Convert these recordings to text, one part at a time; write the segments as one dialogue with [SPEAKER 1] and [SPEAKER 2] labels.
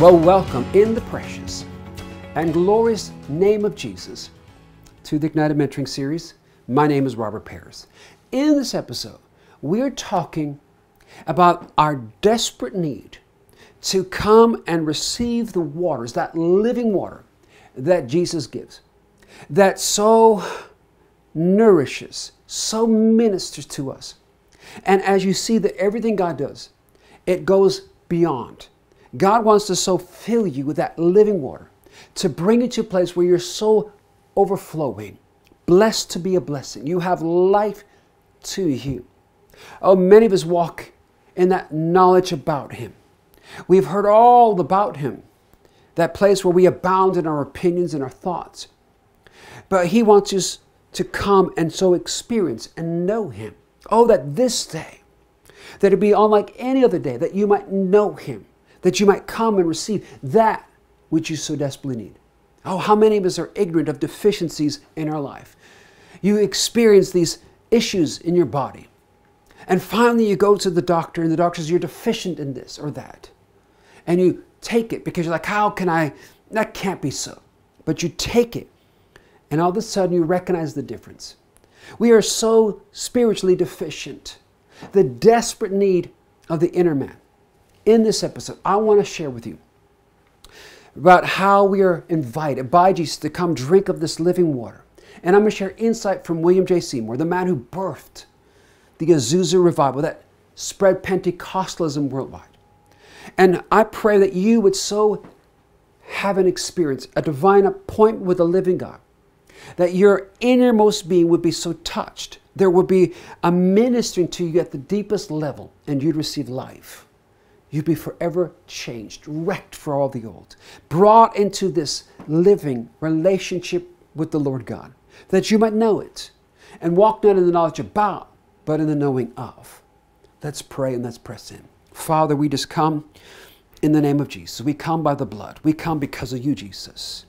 [SPEAKER 1] Well, welcome in the precious and glorious name of Jesus to the Ignited Mentoring Series. My name is Robert Pears. In this episode, we're talking about our desperate need to come and receive the waters, that living water that Jesus gives, that so nourishes, so ministers to us. And as you see that everything God does, it goes beyond. God wants to so fill you with that living water to bring you to a place where you're so overflowing, blessed to be a blessing. You have life to you. Oh, many of us walk in that knowledge about Him. We've heard all about Him, that place where we abound in our opinions and our thoughts. But He wants us to come and so experience and know Him. Oh, that this day, that it be unlike any other day, that you might know Him that you might come and receive that which you so desperately need. Oh, how many of us are ignorant of deficiencies in our life? You experience these issues in your body. And finally, you go to the doctor, and the doctor says, You're deficient in this or that. And you take it because you're like, How can I? That can't be so. But you take it, and all of a sudden, you recognize the difference. We are so spiritually deficient. The desperate need of the inner man in this episode, I want to share with you about how we are invited by Jesus to come drink of this living water. And I'm going to share insight from William J. Seymour, the man who birthed the Azusa revival that spread Pentecostalism worldwide. And I pray that you would so have an experience, a divine appointment with the living God, that your innermost being would be so touched. There would be a ministering to you at the deepest level, and you'd receive life you'd be forever changed, wrecked for all the old, brought into this living relationship with the Lord God, that you might know it and walk not in the knowledge about, but in the knowing of. Let's pray and let's press in. Father, we just come in the name of Jesus. We come by the blood. We come because of you, Jesus.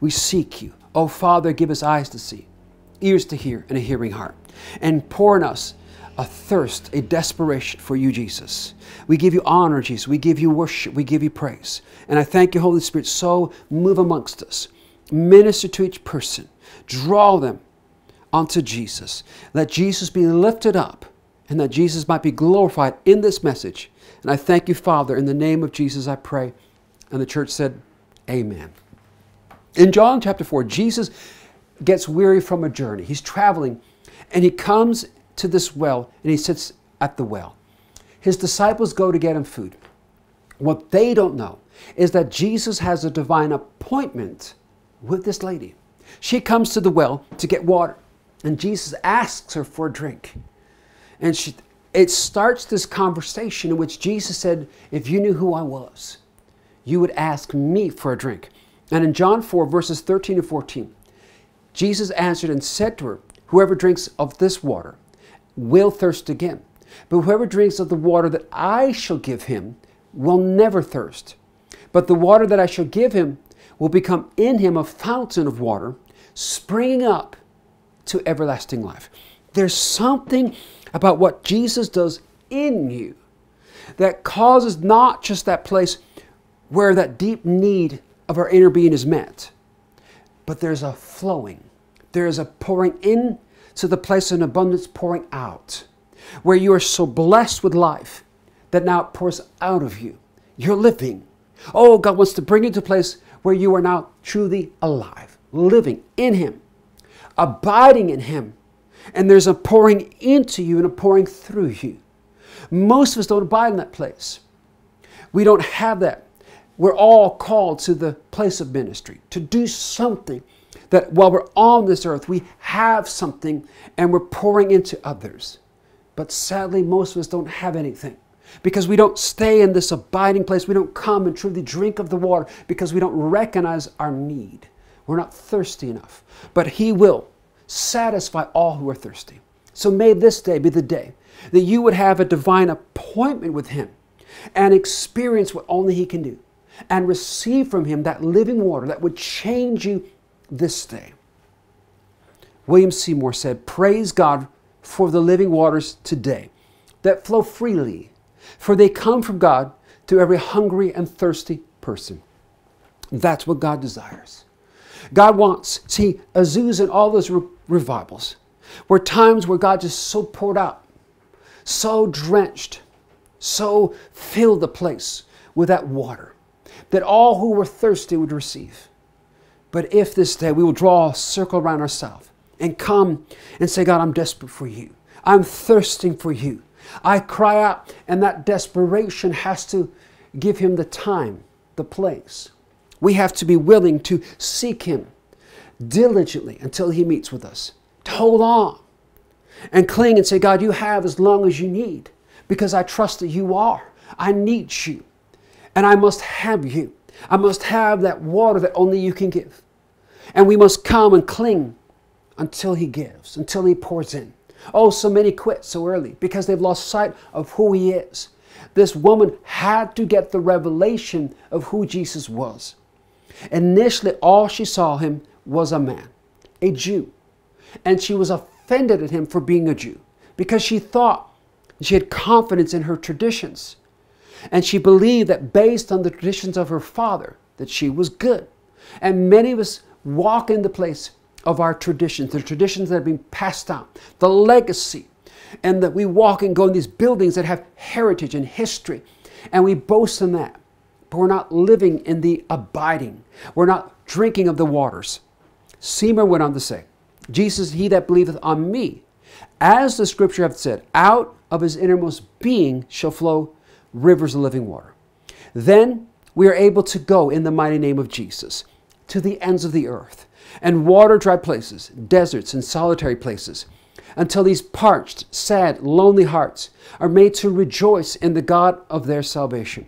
[SPEAKER 1] We seek you. Oh, Father, give us eyes to see, ears to hear, and a hearing heart. And pour in us a thirst, a desperation for you, Jesus. We give you honor, Jesus. We give you worship. We give you praise. And I thank you, Holy Spirit, so move amongst us. Minister to each person. Draw them unto Jesus. Let Jesus be lifted up and that Jesus might be glorified in this message. And I thank you, Father, in the name of Jesus I pray. And the church said, Amen. In John chapter 4, Jesus gets weary from a journey. He's traveling and he comes to this well and he sits at the well. His disciples go to get him food. What they don't know is that Jesus has a divine appointment with this lady. She comes to the well to get water, and Jesus asks her for a drink. And she, it starts this conversation in which Jesus said, If you knew who I was, you would ask me for a drink. And in John 4, verses 13 to 14, Jesus answered and said to her, Whoever drinks of this water will thirst again. But whoever drinks of the water that I shall give him will never thirst. But the water that I shall give him will become in him a fountain of water, springing up to everlasting life. There's something about what Jesus does in you that causes not just that place where that deep need of our inner being is met, but there's a flowing, there is a pouring in to the place of abundance pouring out, where you are so blessed with life that now it pours out of you. You're living. Oh, God wants to bring you to a place where you are now truly alive, living in Him, abiding in Him. And there's a pouring into you and a pouring through you. Most of us don't abide in that place. We don't have that. We're all called to the place of ministry, to do something that while we're on this earth, we have something and we're pouring into others. But sadly, most of us don't have anything because we don't stay in this abiding place. We don't come and truly drink of the water because we don't recognize our need. We're not thirsty enough. But He will satisfy all who are thirsty. So may this day be the day that you would have a divine appointment with Him and experience what only He can do and receive from Him that living water that would change you this day. William Seymour said, Praise God for the living waters today that flow freely, for they come from God to every hungry and thirsty person. That's what God desires. God wants, see, Azusa and all those re- revivals were times where God just so poured out, so drenched, so filled the place with that water that all who were thirsty would receive. But if this day we will draw a circle around ourselves and come and say, God, I'm desperate for you. I'm thirsting for you. I cry out, and that desperation has to give him the time, the place. We have to be willing to seek him diligently until he meets with us, to hold on and cling and say, God, you have as long as you need because I trust that you are. I need you and I must have you. I must have that water that only you can give. And we must come and cling until he gives, until he pours in. Oh, so many quit so early because they've lost sight of who he is. This woman had to get the revelation of who Jesus was. Initially, all she saw him was a man, a Jew. And she was offended at him for being a Jew because she thought she had confidence in her traditions. And she believed that based on the traditions of her father, that she was good. And many of us walk in the place of our traditions, the traditions that have been passed down, the legacy, and that we walk and go in these buildings that have heritage and history, and we boast in that. But we're not living in the abiding. We're not drinking of the waters. Seymour went on to say, Jesus, he that believeth on me, as the scripture hath said, out of his innermost being shall flow rivers of living water. Then we are able to go in the mighty name of Jesus to the ends of the earth and water dry places, deserts, and solitary places, until these parched, sad, lonely hearts are made to rejoice in the God of their salvation.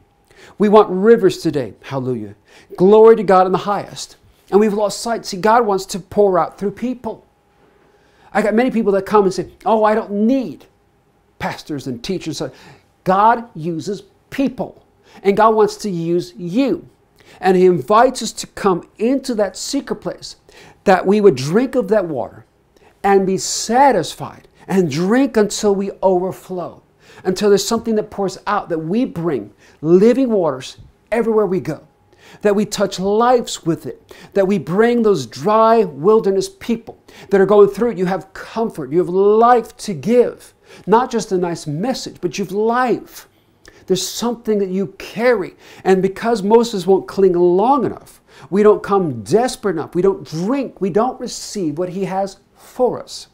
[SPEAKER 1] We want rivers today. Hallelujah. Glory to God in the highest. And we've lost sight. See, God wants to pour out through people. I got many people that come and say, Oh, I don't need pastors and teachers. God uses people, and God wants to use you. And He invites us to come into that secret place that we would drink of that water and be satisfied and drink until we overflow, until there's something that pours out that we bring living waters everywhere we go, that we touch lives with it, that we bring those dry wilderness people that are going through it. You have comfort, you have life to give, not just a nice message, but you have life. There's something that you carry. And because Moses won't cling long enough, we don't come desperate enough, we don't drink, we don't receive what He has for us.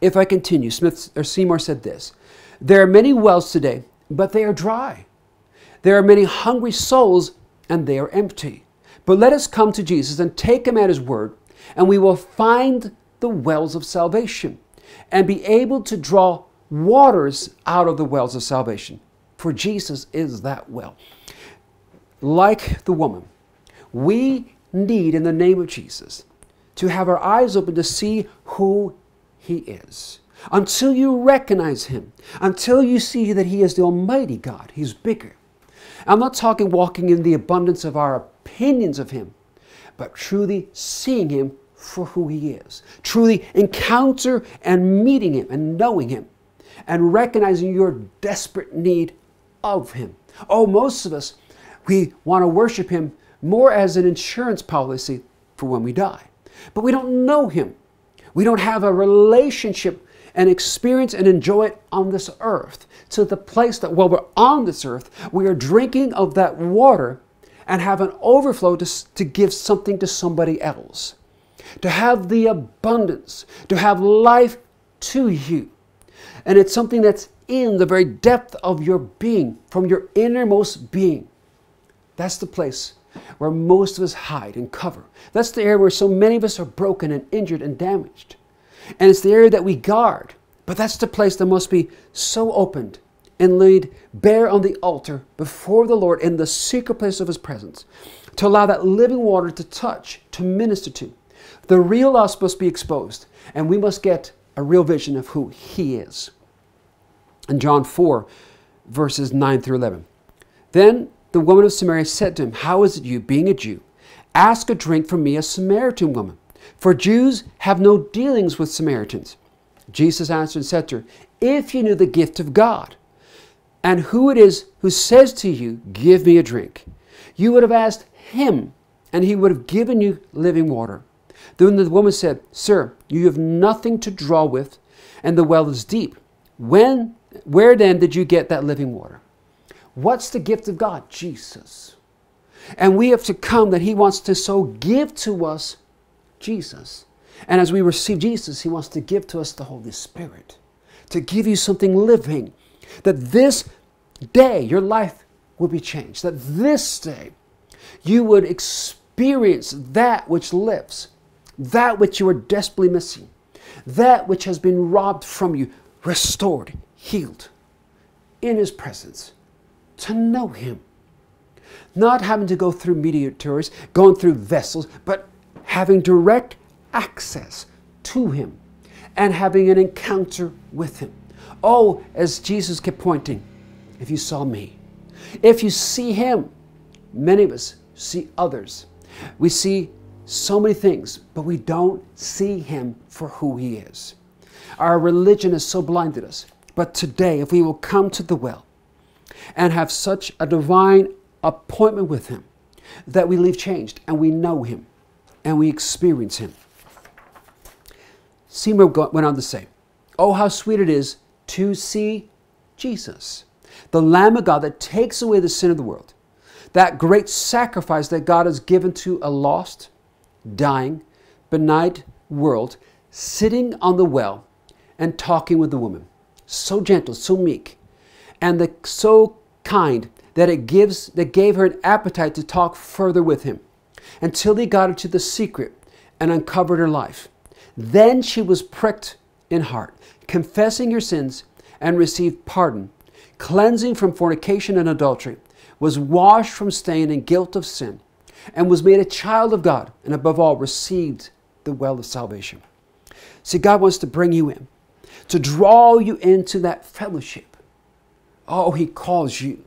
[SPEAKER 1] If I continue, Smith or Seymour said this There are many wells today, but they are dry. There are many hungry souls, and they are empty. But let us come to Jesus and take Him at His word, and we will find the wells of salvation and be able to draw waters out of the wells of salvation. For Jesus is that well. Like the woman, we need, in the name of Jesus, to have our eyes open to see who He is. Until you recognize Him, until you see that He is the Almighty God, He's bigger. I'm not talking walking in the abundance of our opinions of Him, but truly seeing Him for who He is. Truly encounter and meeting Him and knowing Him and recognizing your desperate need of Him. Oh, most of us, we want to worship Him more as an insurance policy for when we die. But we don't know Him. We don't have a relationship and experience and enjoy it on this earth to the place that while we're on this earth, we are drinking of that water and have an overflow to, to give something to somebody else. To have the abundance, to have life to you. And it's something that's in the very depth of your being, from your innermost being. That's the place where most of us hide and cover. That's the area where so many of us are broken and injured and damaged. And it's the area that we guard. But that's the place that must be so opened and laid bare on the altar before the Lord in the secret place of His presence to allow that living water to touch, to minister to. The real us must be exposed, and we must get a real vision of who He is. In John 4, verses 9 through 11. Then the woman of Samaria said to him, How is it you, being a Jew, ask a drink from me, a Samaritan woman? For Jews have no dealings with Samaritans. Jesus answered and said to her, If you knew the gift of God, and who it is who says to you, Give me a drink, You would have asked him, and he would have given you living water. Then the woman said, Sir, you have nothing to draw with, and the well is deep. When, where then did you get that living water? What's the gift of God? Jesus. And we have to come that He wants to so give to us Jesus. And as we receive Jesus, He wants to give to us the Holy Spirit, to give you something living, that this day your life will be changed, that this day you would experience that which lives, that which you are desperately missing, that which has been robbed from you, restored, healed in His presence, to know Him. Not having to go through mediators, going through vessels, but having direct access to Him and having an encounter with Him. Oh, as Jesus kept pointing, if you saw me, if you see Him, many of us see others. We see so many things, but we don't see Him for who He is. Our religion has so blinded us. But today, if we will come to the well and have such a divine appointment with Him that we leave changed and we know Him and we experience Him. Seymour went on to say, Oh, how sweet it is to see Jesus, the Lamb of God that takes away the sin of the world, that great sacrifice that God has given to a lost, dying, benighted world, sitting on the well and talking with the woman. So gentle, so meek, and the, so kind that it gives that gave her an appetite to talk further with him until he got her to the secret and uncovered her life. Then she was pricked in heart, confessing her sins and received pardon, cleansing from fornication and adultery, was washed from stain and guilt of sin, and was made a child of God, and above all received the well of salvation. See, God wants to bring you in, to draw you into that fellowship. Oh, He calls you.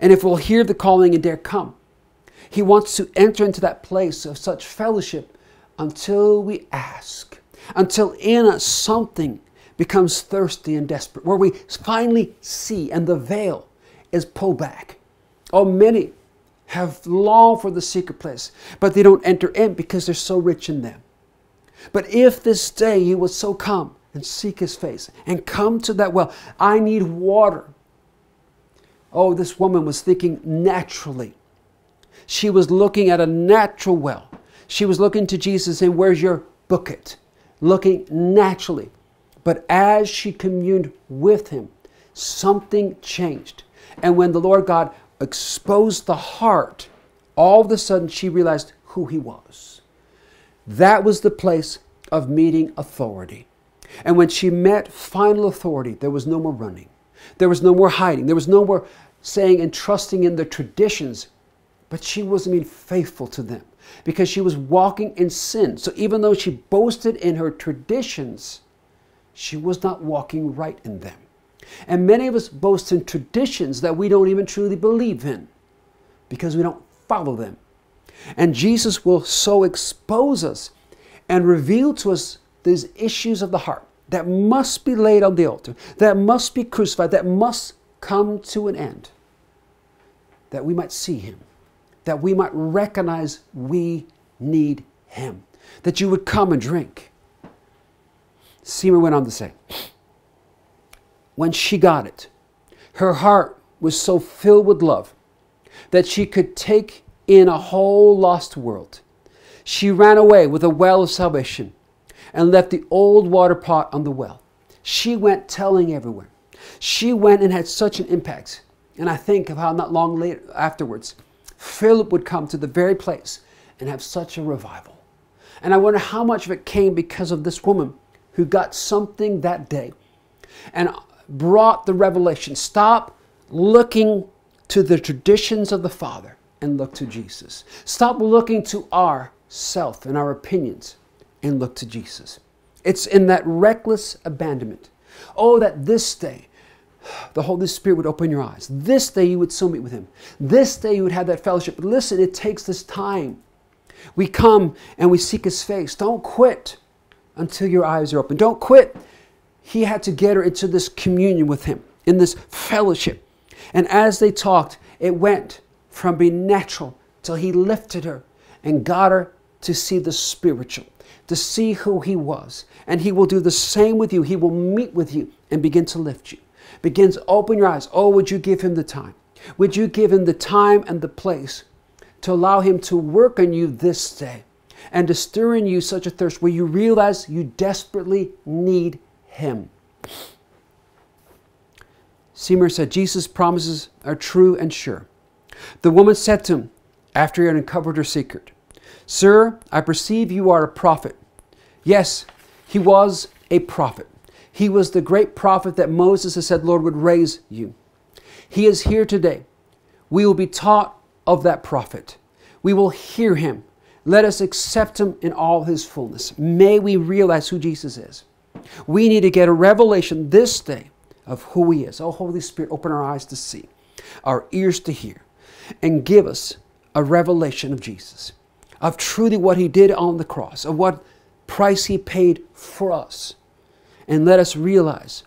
[SPEAKER 1] And if we'll hear the calling and dare come, He wants to enter into that place of such fellowship until we ask, until in us something becomes thirsty and desperate, where we finally see and the veil is pulled back. Oh, many have longed for the secret place, but they don't enter in because they're so rich in them. But if this day you would so come and seek his face and come to that well, I need water. Oh, this woman was thinking naturally. She was looking at a natural well. She was looking to Jesus saying, Where's your bucket? Looking naturally. But as she communed with him, something changed. And when the Lord God exposed the heart, all of a sudden she realized who he was. That was the place of meeting authority. And when she met final authority, there was no more running. There was no more hiding. There was no more saying and trusting in the traditions. But she wasn't being faithful to them because she was walking in sin. So even though she boasted in her traditions, she was not walking right in them. And many of us boast in traditions that we don't even truly believe in because we don't follow them. And Jesus will so expose us and reveal to us these issues of the heart that must be laid on the altar, that must be crucified, that must come to an end, that we might see Him, that we might recognize we need Him, that you would come and drink. Seymour went on to say, when she got it, her heart was so filled with love that she could take in a whole lost world. She ran away with a well of salvation and left the old water pot on the well. She went telling everyone. She went and had such an impact. And I think of how not long later afterwards, Philip would come to the very place and have such a revival. And I wonder how much of it came because of this woman who got something that day and brought the revelation. Stop looking to the traditions of the Father and look to Jesus. Stop looking to our self and our opinions and look to Jesus. It's in that reckless abandonment. Oh, that this day the Holy Spirit would open your eyes. This day you would so meet with Him. This day you would have that fellowship. But listen, it takes this time. We come and we seek His face. Don't quit until your eyes are open. Don't quit. He had to get her into this communion with Him, in this fellowship. And as they talked, it went from being natural till He lifted her and got her to see the spiritual, to see who He was. And He will do the same with you. He will meet with you and begin to lift you. Begins open your eyes. Oh, would you give Him the time? Would you give Him the time and the place to allow Him to work on you this day and to stir in you such a thirst where you realize you desperately need Him? Seymour said, Jesus' promises are true and sure. The woman said to him, after he had uncovered her secret, Sir, I perceive you are a prophet. Yes, he was a prophet. He was the great prophet that Moses has said, Lord, would raise you. He is here today. We will be taught of that prophet. We will hear him. Let us accept him in all his fullness. May we realize who Jesus is. We need to get a revelation this day of who he is. Oh, Holy Spirit, open our eyes to see, our ears to hear, and give us a revelation of Jesus, of truly what he did on the cross, of what price he paid for us. And let us realize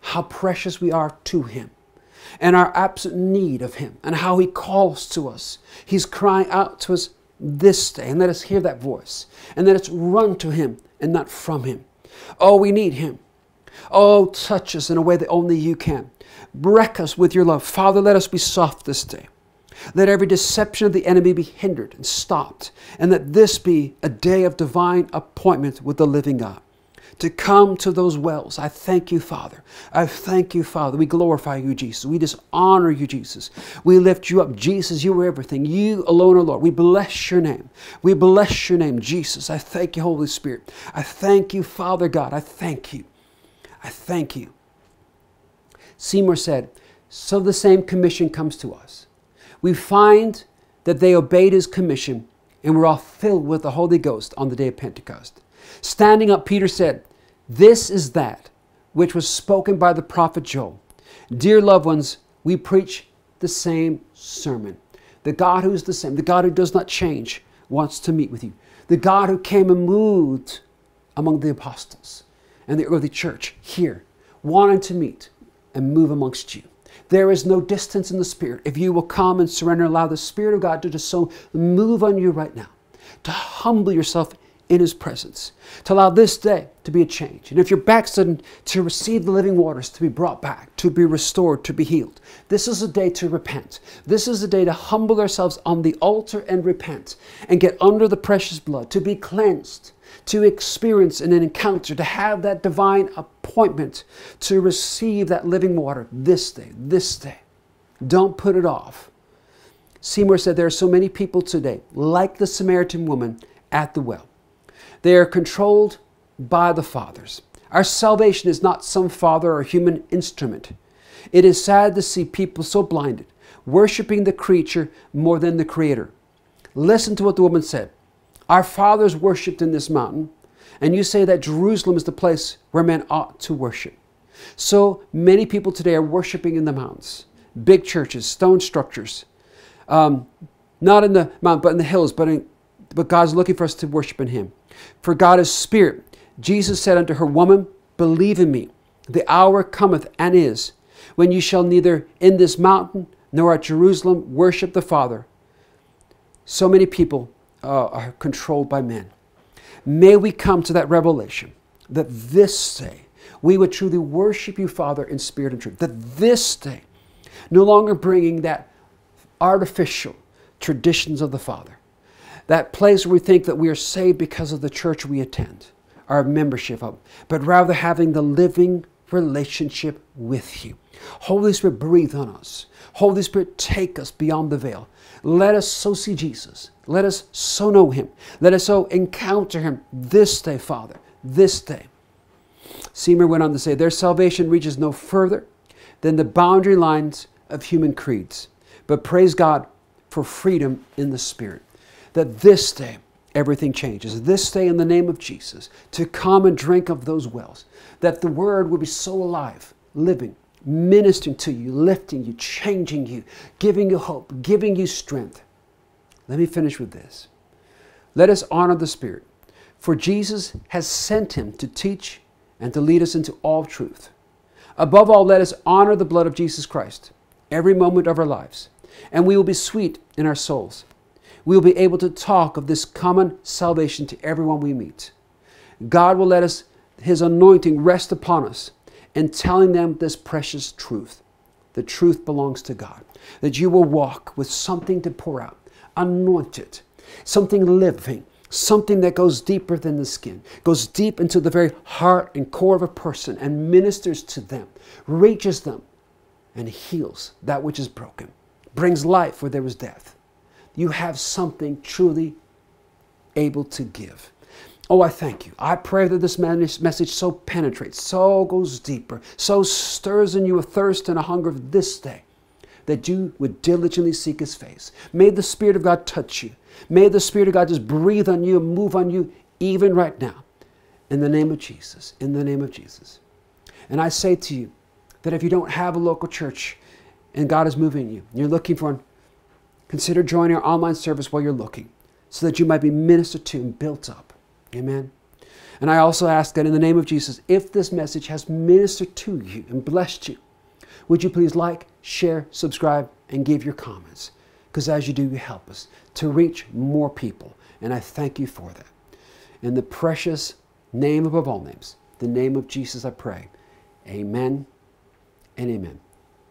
[SPEAKER 1] how precious we are to him and our absolute need of him and how he calls to us. He's crying out to us this day. And let us hear that voice. And let us run to him and not from him. Oh, we need him. Oh, touch us in a way that only you can. Wreck us with your love. Father, let us be soft this day. Let every deception of the enemy be hindered and stopped, and let this be a day of divine appointment with the living God. To come to those wells. I thank you, Father. I thank you, Father. We glorify you, Jesus. We just honor you, Jesus. We lift you up. Jesus, you are everything. You alone are Lord. We bless your name. We bless your name, Jesus. I thank you, Holy Spirit. I thank you, Father God. I thank you. I thank you. Seymour said, So the same commission comes to us. We find that they obeyed his commission and were all filled with the Holy Ghost on the day of Pentecost. Standing up, Peter said, This is that which was spoken by the prophet Joel. Dear loved ones, we preach the same sermon. The God who is the same, the God who does not change, wants to meet with you. The God who came and moved among the apostles and the early church here wanted to meet and move amongst you. There is no distance in the Spirit. If you will come and surrender, allow the Spirit of God to just so move on you right now, to humble yourself in His presence, to allow this day to be a change. And if you're backslidden, to receive the living waters, to be brought back, to be restored, to be healed. This is a day to repent. This is a day to humble ourselves on the altar and repent and get under the precious blood, to be cleansed to experience an encounter, to have that divine appointment, to receive that living water this day, this day. Don't put it off. Seymour said there are so many people today, like the Samaritan woman at the well. They are controlled by the fathers. Our salvation is not some father or human instrument. It is sad to see people so blinded, worshiping the creature more than the creator. Listen to what the woman said. Our fathers worshiped in this mountain, and you say that Jerusalem is the place where men ought to worship. So many people today are worshiping in the mountains, big churches, stone structures, um, not in the mountain, but in the hills. But, in, but God's looking for us to worship in Him. For God is spirit. Jesus said unto her, Woman, believe in me. The hour cometh and is when you shall neither in this mountain nor at Jerusalem worship the Father. So many people uh, are controlled by men. May we come to that revelation that this day we would truly worship you, Father, in spirit and truth. That this day, no longer bringing that artificial traditions of the Father, that place where we think that we are saved because of the church we attend, our membership of, but rather having the living relationship with you. Holy Spirit, breathe on us. Holy Spirit, take us beyond the veil. Let us so see Jesus. Let us so know him. Let us so encounter him this day, Father, this day. Seymour went on to say, Their salvation reaches no further than the boundary lines of human creeds. But praise God for freedom in the Spirit. That this day, everything changes. This day, in the name of Jesus, to come and drink of those wells. That the Word would be so alive, living, ministering to you, lifting you, changing you, giving you hope, giving you strength. Let me finish with this. Let us honor the Spirit, for Jesus has sent him to teach and to lead us into all truth. Above all, let us honor the blood of Jesus Christ every moment of our lives, and we will be sweet in our souls. We'll be able to talk of this common salvation to everyone we meet. God will let us, His anointing rest upon us in telling them this precious truth. The truth belongs to God. That you will walk with something to pour out, anointed, something living, something that goes deeper than the skin, goes deep into the very heart and core of a person and ministers to them, reaches them, and heals that which is broken, brings life where there was death. You have something truly able to give. Oh, I thank you. I pray that this message so penetrates, so goes deeper, so stirs in you a thirst and a hunger of this day that you would diligently seek his face. May the Spirit of God touch you. May the Spirit of God just breathe on you and move on you even right now. In the name of Jesus. In the name of Jesus. And I say to you that if you don't have a local church and God is moving you, you're looking for one, consider joining our online service while you're looking so that you might be ministered to and built up. Amen. And I also ask that in the name of Jesus, if this message has ministered to you and blessed you, would you please like, share, subscribe, and give your comments? Because as you do, you help us to reach more people. And I thank you for that. In the precious name above all names, the name of Jesus, I pray. Amen and amen.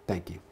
[SPEAKER 1] Thank you.